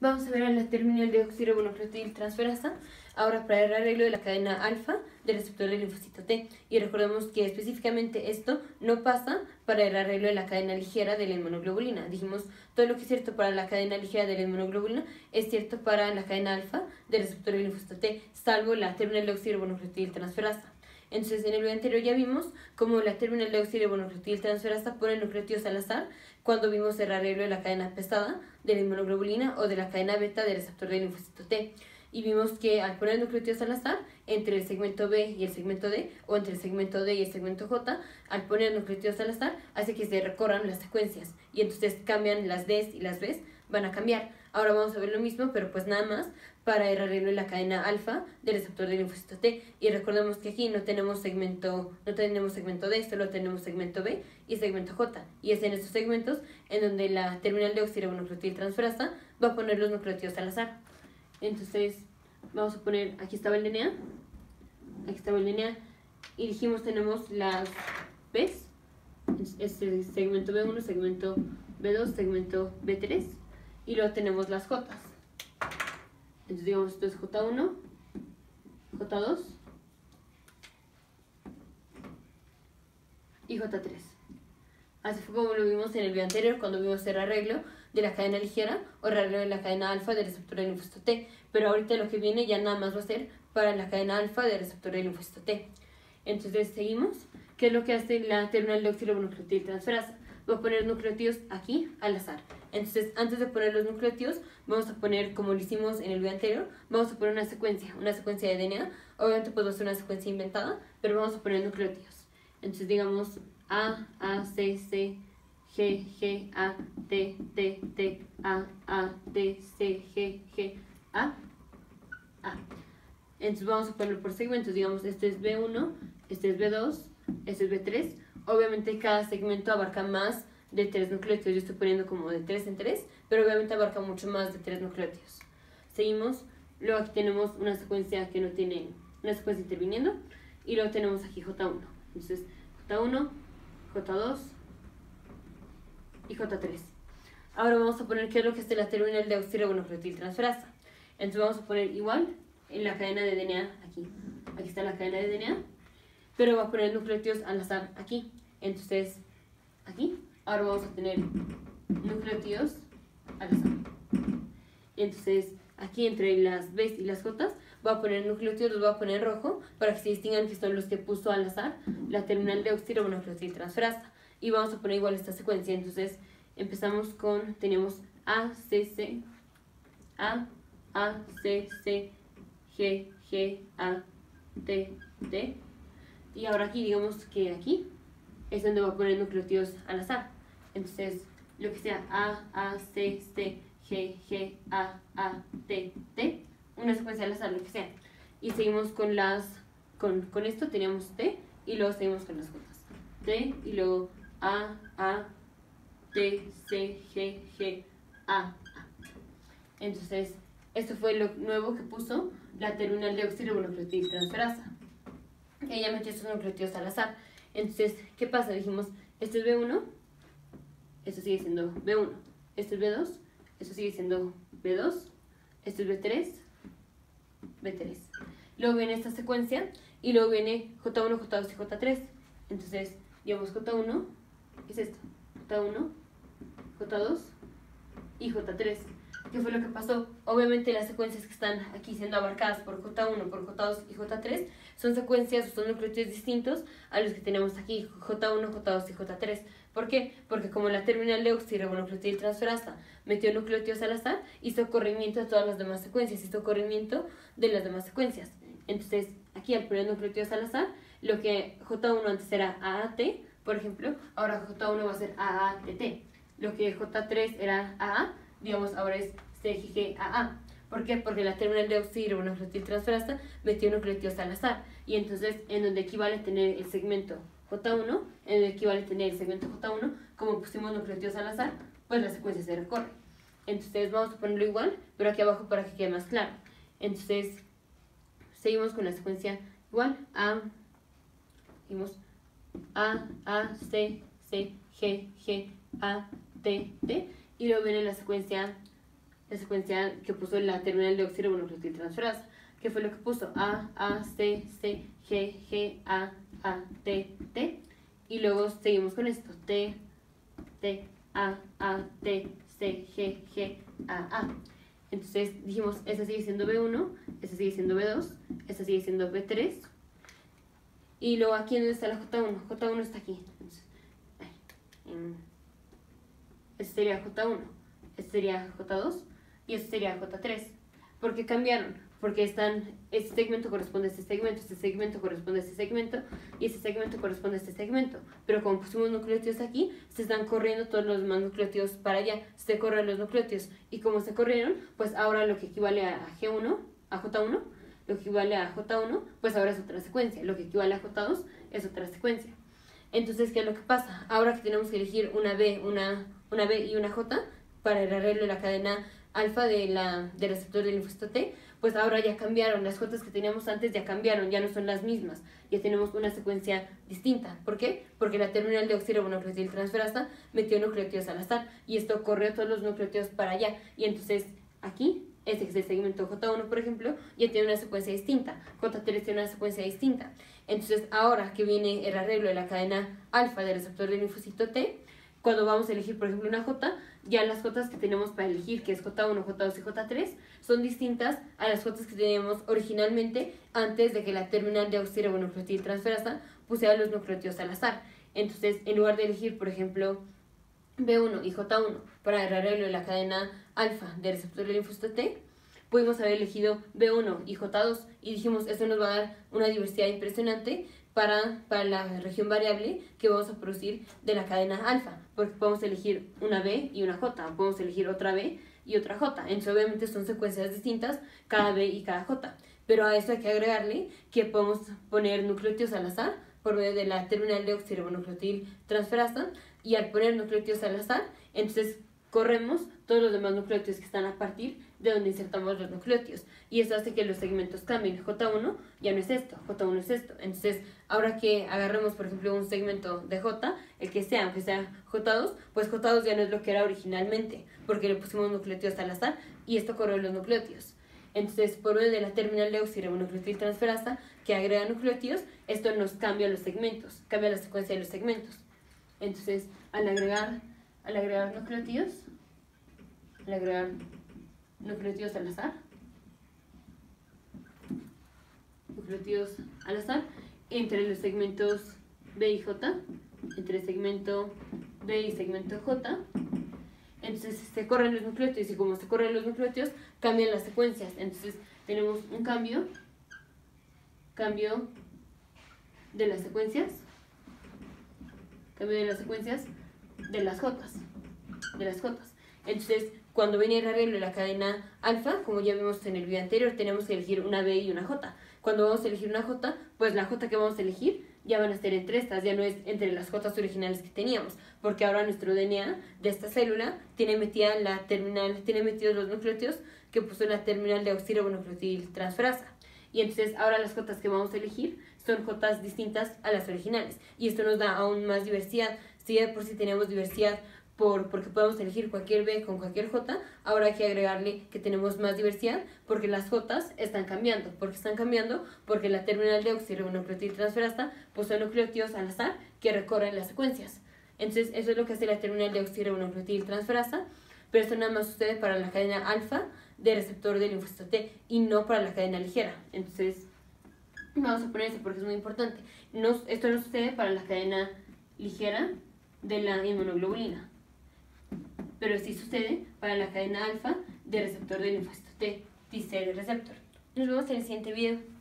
Vamos a ver a la terminal de oxirribonucleotil transferasa, ahora para el arreglo de la cadena alfa del receptor del linfocito T. Y recordemos que específicamente esto no pasa para el arreglo de la cadena ligera de la inmunoglobulina. Dijimos, todo lo que es cierto para la cadena ligera de la inmunoglobulina es cierto para la cadena alfa del receptor del linfocito T, salvo la terminal de oxirribonucleotil transferasa. Entonces, en el video anterior ya vimos cómo la terminal de oxirribonucleotil transferasa pone nucleótidos al azar cuando vimos el arreglo de la cadena pesada de la inmunoglobulina o de la cadena beta del receptor del linfocito T. Y vimos que al poner nucleótidos al azar entre el segmento B y el segmento D, o entre el segmento D y el segmento J, al poner nucleótidos al azar hace que se recorran las secuencias. Y entonces cambian las Ds y las Bs, van a cambiar. Ahora vamos a ver lo mismo, pero pues nada más para el arreglo de la cadena alfa del receptor del linfocito T. Y recordemos que aquí no tenemos segmento, no tenemos segmento D, solo tenemos segmento B y segmento J. Y es en estos segmentos en donde la terminal de oxirribonucleotil transferasa va a poner los nucleótidos al azar. Entonces, vamos a poner, aquí estaba el DNA, aquí estaba el DNA, y dijimos tenemos las Bs, este segmento B1, segmento B2, segmento B3, y luego tenemos las J. Entonces digamos esto es J1, J2 y J3. Así fue como lo vimos en el video anterior cuando vimos el arreglo de la cadena ligera o el arreglo de la cadena alfa del receptor del linfocito T. Pero ahorita lo que viene ya nada más va a ser para la cadena alfa del receptor del linfocito T. Entonces seguimos. ¿Qué es lo que hace la terminal de oxirribonucleotil transferasa? Voy a poner nucleótidos aquí al azar. Entonces, antes de poner los nucleótidos, vamos a poner, como lo hicimos en el video anterior, vamos a poner una secuencia, una secuencia de DNA. Obviamente puedo hacer una secuencia inventada, pero vamos a poner nucleótidos. Entonces, digamos A, A, C, C, G, G, A, T, T, T, A, A, T, C, G, G, A, A. Entonces vamos a ponerlo por segmentos, digamos, este es B1, este es B2, este es B3, Obviamente cada segmento abarca más de tres nucleótidos. Yo estoy poniendo como de 3 en 3, pero obviamente abarca mucho más de tres nucleótidos. Seguimos. Luego aquí tenemos una secuencia que no tiene una secuencia interviniendo. Y luego tenemos aquí J1. Entonces, J1, J2 y J3. Ahora vamos a poner qué es lo que es la terminal de oxirribonucleotil transferasa. Entonces vamos a poner igual en la cadena de DNA aquí. Aquí está la cadena de DNA pero va a poner nucleótidos al azar aquí. Entonces, aquí, ahora vamos a tener nucleótidos al azar. Entonces, aquí entre las B y las J, va a poner nucleótidos, los va a poner rojo, para que se distingan que son los que puso al azar la terminal de oxirribonucleotil transferasa. Y vamos a poner igual esta secuencia. Entonces, empezamos con, tenemos A, C, C, A, A, C, C, G, G, A, T, T, y ahora aquí, digamos que aquí es donde voy a poner nucleótidos al azar. Entonces, lo que sea A, A, C, C, G, G, A, A, T, T, una secuencia al azar, lo que sea. Y seguimos con las, con, con esto teníamos T y luego seguimos con las J. T y luego A, A, T, C, G, G, A, A. Entonces, esto fue lo nuevo que puso la terminal de oxirribonucleotil transferasa ella metió estos nucleótidos al azar. Entonces, ¿qué pasa? Dijimos, este es B1, esto sigue siendo B1, este es B2, esto sigue siendo B2, este es B3, B3. Luego viene esta secuencia y luego viene J1, J2 y J3. Entonces, digamos J1, ¿qué es esto? J1, J2 y J3. ¿Qué fue lo que pasó? Obviamente las secuencias que están aquí siendo abarcadas por J1, por J2 y J3 son secuencias o son nucleótidos distintos a los que tenemos aquí, J1, J2 y J3. ¿Por qué? Porque como la terminal de oxirribonucleotil transferasa metió nucleótidos al azar, hizo corrimiento de todas las demás secuencias, hizo corrimiento de las demás secuencias. Entonces, aquí al poner nucleótidos al azar, lo que J1 antes era AAT, por ejemplo, ahora J1 va a ser AATT. Lo que J3 era AA, digamos, ahora es CGGAA. ¿Por qué? Porque la terminal de oxirribonucleotil transferasa metió nucleótidos al azar. Y entonces, en donde equivale tener el segmento J1, en donde equivale tener el segmento J1, como pusimos nucleótidos al azar, pues la secuencia se recorre. Entonces, vamos a ponerlo igual, pero aquí abajo para que quede más claro. Entonces, seguimos con la secuencia igual. A, seguimos A, A, C, C, G, G, A, T, T. Y luego viene la secuencia la secuencia que puso la terminal de oxirribonucleotil transferasa, que fue lo que puso A, A, C, C, G, G, A, A, T, T, y luego seguimos con esto, T, T, A, A, T, C, G, G, A, A. Entonces dijimos, esta sigue siendo B1, esta sigue siendo B2, esta sigue siendo B3, y luego aquí donde está la J1, J1 está aquí. Entonces, este sería J1, este sería J2 y este sería J3. ¿Por qué cambiaron? Porque están, este segmento corresponde a este segmento, este segmento corresponde a este segmento y este segmento corresponde a este segmento. Pero como pusimos nucleótidos aquí, se están corriendo todos los demás nucleótidos para allá. Se corren los nucleótidos y como se corrieron, pues ahora lo que equivale a G1, a J1, lo que equivale a J1, pues ahora es otra secuencia. Lo que equivale a J2 es otra secuencia. Entonces, ¿qué es lo que pasa? Ahora que tenemos que elegir una B, una, una B y una J para el arreglo de la cadena alfa de la, del receptor del linfocito T, pues ahora ya cambiaron, las J que teníamos antes ya cambiaron, ya no son las mismas, ya tenemos una secuencia distinta. ¿Por qué? Porque la terminal de oxirribonucleotil transferasa metió nucleótidos al azar y esto corrió todos los nucleótidos para allá. Y entonces aquí este es el segmento J1, por ejemplo, ya tiene una secuencia distinta. J3 tiene una secuencia distinta. Entonces, ahora que viene el arreglo de la cadena alfa del receptor del linfocito T, cuando vamos a elegir, por ejemplo, una J, ya las J que tenemos para elegir, que es J1, J2 y J3, son distintas a las J que teníamos originalmente antes de que la terminal de oxirribonucleotil transferasa pusiera los nucleótidos al azar. Entonces, en lugar de elegir, por ejemplo, B1 y J1 para el arreglo de la cadena alfa del receptor del linfocito T, pudimos haber elegido B1 y J2 y dijimos, esto nos va a dar una diversidad impresionante para, para la región variable que vamos a producir de la cadena alfa, porque podemos elegir una B y una J, podemos elegir otra B y otra J. Entonces, obviamente son secuencias distintas, cada B y cada J. Pero a esto hay que agregarle que podemos poner nucleótidos al azar por medio de la terminal de oxirribonucleotil transferasa y al poner nucleótidos al azar, entonces corremos todos los demás nucleótidos que están a partir de donde insertamos los nucleótidos. Y eso hace que los segmentos cambien. J1 ya no es esto, J1 es esto. Entonces, ahora que agarremos, por ejemplo, un segmento de J, el que sea, aunque sea J2, pues J2 ya no es lo que era originalmente, porque le pusimos nucleótidos al azar y esto corrió los nucleótidos. Entonces, por medio de la terminal de oxirribonucleotil transferasa que agrega nucleótidos, esto nos cambia los segmentos, cambia la secuencia de los segmentos. Entonces, al agregar, al agregar nucleótidos, al agregar nucleótidos al azar, nucleótidos al azar, entre los segmentos B y J, entre el segmento B y segmento J, entonces se corren los nucleótidos y como se corren los nucleótidos, cambian las secuencias. Entonces tenemos un cambio, cambio de las secuencias, cambio de las secuencias de las J, de las J. Entonces, cuando viene el arreglo de la cadena alfa, como ya vimos en el video anterior, tenemos que elegir una B y una J. Cuando vamos a elegir una J, pues la J que vamos a elegir ya van a ser entre estas, ya no es entre las J originales que teníamos, porque ahora nuestro DNA de esta célula tiene metida la terminal, tiene metidos los nucleótidos que puso la terminal de oxirribonucleotil transferasa. Y entonces ahora las J que vamos a elegir son J distintas a las originales. Y esto nos da aún más diversidad. Si de por si tenemos diversidad por, porque podemos elegir cualquier B con cualquier J, ahora hay que agregarle que tenemos más diversidad porque las J están cambiando. porque están cambiando? Porque la terminal de oxirribonucleotil transferasa posee nucleótidos al azar que recorren las secuencias. Entonces, eso es lo que hace la terminal de oxirribonucleotil transferasa, pero esto nada más sucede para la cadena alfa de receptor del linfocito T y no para la cadena ligera. Entonces, vamos a poner eso porque es muy importante. No, esto no sucede para la cadena ligera de la inmunoglobulina, pero sí sucede para la cadena alfa de receptor del linfocito T, T-cell receptor. Nos vemos en el siguiente video.